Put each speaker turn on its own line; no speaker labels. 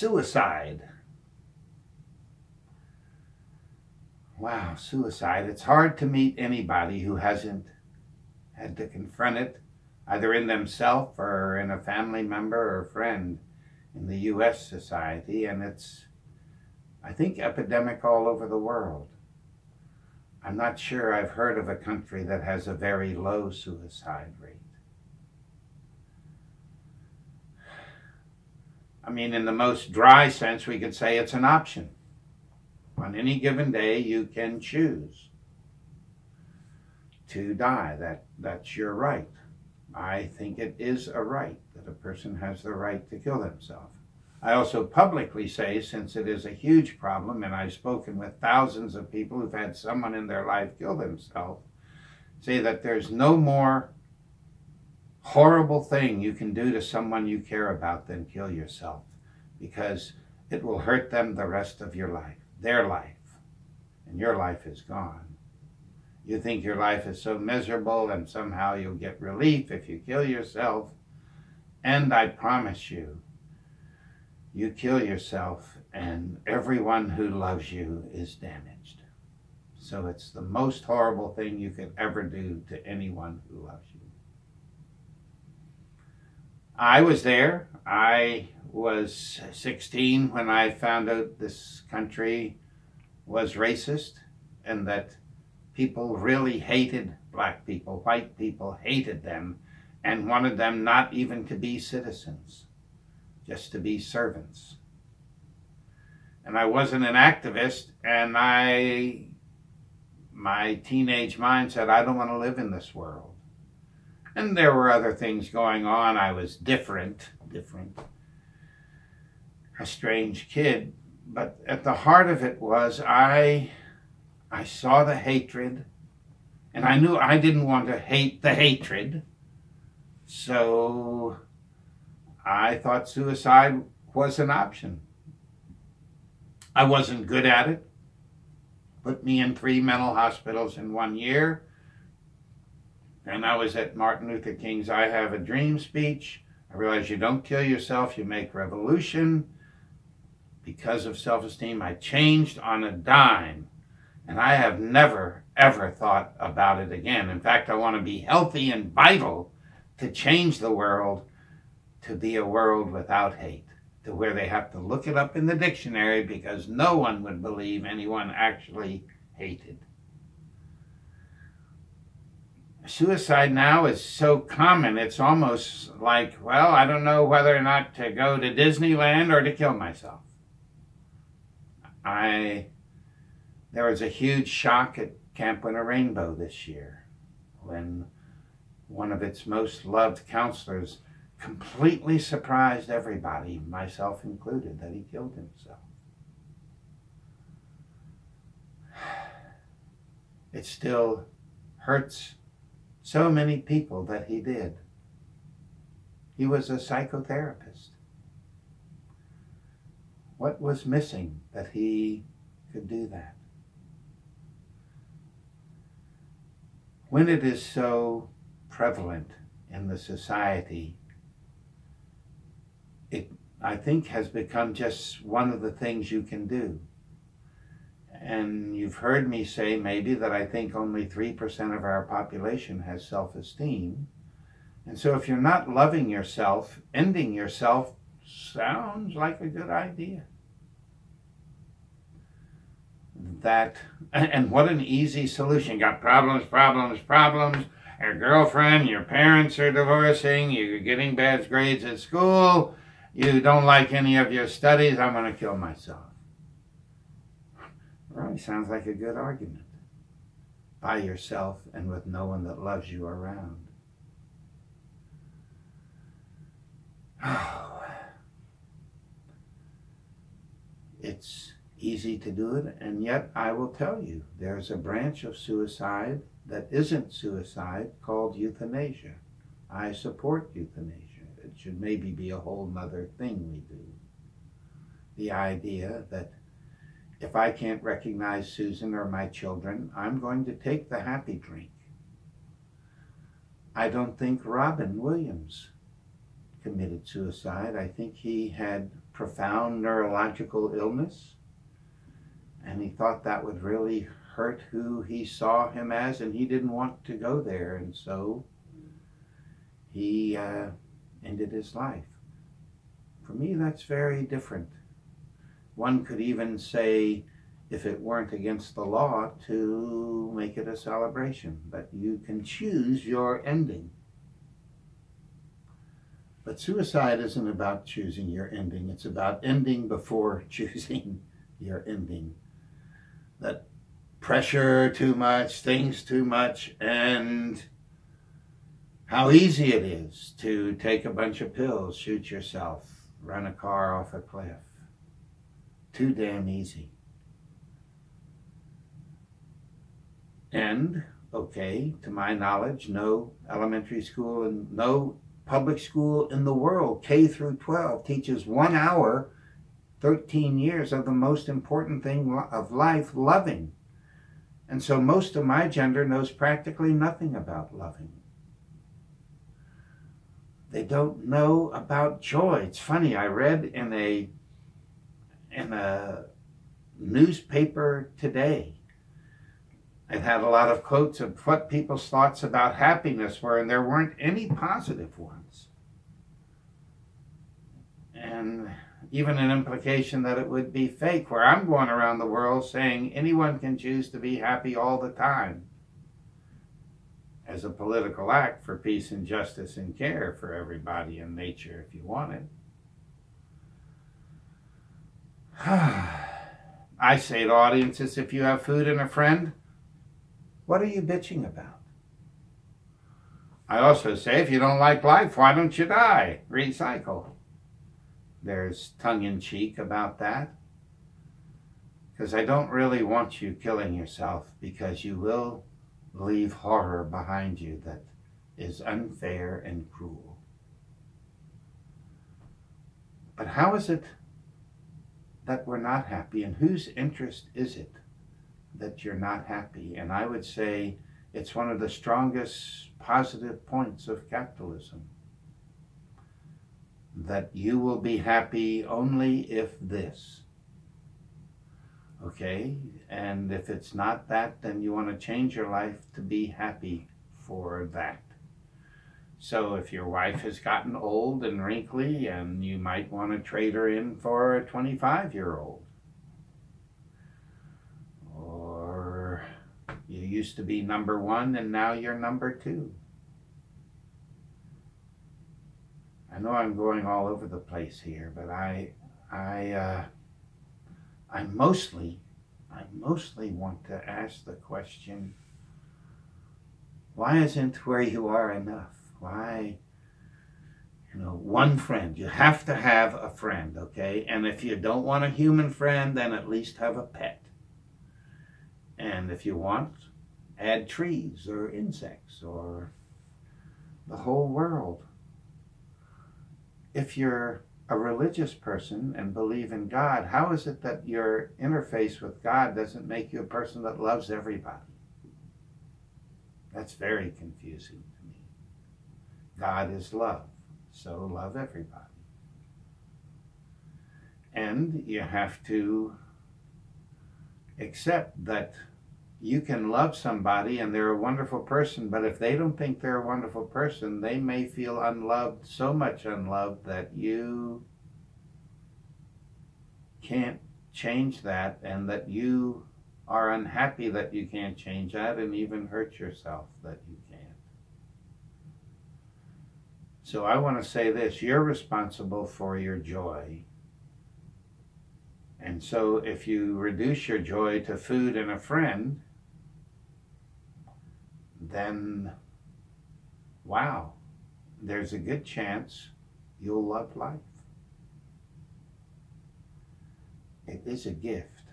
Suicide. Wow, suicide. It's hard to meet anybody who hasn't had to confront it, either in themselves or in a family member or friend in the U.S. society, and it's, I think, epidemic all over the world. I'm not sure I've heard of a country that has a very low suicide rate. I mean, in the most dry sense, we could say it's an option. On any given day, you can choose to die. That, that's your right. I think it is a right that a person has the right to kill themselves. I also publicly say, since it is a huge problem, and I've spoken with thousands of people who've had someone in their life kill themselves, say that there's no more horrible thing you can do to someone you care about than kill yourself because it will hurt them the rest of your life, their life, and your life is gone. You think your life is so miserable and somehow you'll get relief if you kill yourself. And I promise you, you kill yourself and everyone who loves you is damaged. So it's the most horrible thing you could ever do to anyone who loves you. I was there. I was 16 when I found out this country was racist and that people really hated black people, white people hated them and wanted them not even to be citizens, just to be servants. And I wasn't an activist and I, my teenage mind said, I don't want to live in this world. And there were other things going on. I was different, different, a strange kid. But at the heart of it was I, I saw the hatred, and I knew I didn't want to hate the hatred. So I thought suicide was an option. I wasn't good at it. Put me in three mental hospitals in one year and I was at Martin Luther King's I Have a Dream speech. I realized you don't kill yourself, you make revolution. Because of self-esteem, I changed on a dime. And I have never, ever thought about it again. In fact, I want to be healthy and vital to change the world to be a world without hate, to where they have to look it up in the dictionary because no one would believe anyone actually hated suicide now is so common, it's almost like, well, I don't know whether or not to go to Disneyland or to kill myself. I, there was a huge shock at Camp Winnarainbow this year when one of its most loved counselors completely surprised everybody, myself included, that he killed himself. It still hurts so many people that he did. He was a psychotherapist. What was missing that he could do that? When it is so prevalent in the society, it, I think, has become just one of the things you can do. And you've heard me say maybe that I think only 3% of our population has self-esteem. And so if you're not loving yourself, ending yourself sounds like a good idea. That, and what an easy solution. You got problems, problems, problems. Your girlfriend, your parents are divorcing, you're getting bad grades at school, you don't like any of your studies, I'm going to kill myself. Sounds like a good argument. By yourself and with no one that loves you around. Oh. It's easy to do it, and yet I will tell you, there's a branch of suicide that isn't suicide called euthanasia. I support euthanasia. It should maybe be a whole other thing we do. The idea that if I can't recognize Susan or my children, I'm going to take the happy drink. I don't think Robin Williams committed suicide. I think he had profound neurological illness. And he thought that would really hurt who he saw him as, and he didn't want to go there. And so he uh, ended his life. For me, that's very different. One could even say, if it weren't against the law, to make it a celebration, but you can choose your ending. But suicide isn't about choosing your ending, it's about ending before choosing your ending. That pressure too much, things too much, and how easy it is to take a bunch of pills, shoot yourself, run a car off a cliff. Too damn easy. And, okay, to my knowledge, no elementary school and no public school in the world, K through 12, teaches one hour, 13 years of the most important thing of life, loving. And so most of my gender knows practically nothing about loving. They don't know about joy. It's funny, I read in a in a newspaper today. It had a lot of quotes of what people's thoughts about happiness were, and there weren't any positive ones. And even an implication that it would be fake, where I'm going around the world saying anyone can choose to be happy all the time as a political act for peace and justice and care for everybody in nature if you want it. I say to audiences if you have food and a friend, what are you bitching about? I also say if you don't like life, why don't you die? Recycle. There's tongue in cheek about that. Because I don't really want you killing yourself because you will leave horror behind you that is unfair and cruel. But how is it that we're not happy, and whose interest is it that you're not happy? And I would say it's one of the strongest positive points of capitalism that you will be happy only if this. Okay? And if it's not that, then you want to change your life to be happy for that. So if your wife has gotten old and wrinkly, and you might want to trade her in for a 25 year old. Or you used to be number one and now you're number two. I know I'm going all over the place here, but I, I, uh, I mostly, I mostly want to ask the question, why isn't where you are enough? Why, you know, one friend. You have to have a friend, okay? And if you don't want a human friend, then at least have a pet. And if you want, add trees or insects or the whole world. If you're a religious person and believe in God, how is it that your interface with God doesn't make you a person that loves everybody? That's very confusing. God is love, so love everybody. And you have to accept that you can love somebody and they're a wonderful person, but if they don't think they're a wonderful person, they may feel unloved, so much unloved that you can't change that and that you are unhappy that you can't change that and even hurt yourself that you so I want to say this you're responsible for your joy. And so if you reduce your joy to food and a friend, then wow, there's a good chance you'll love life. It is a gift.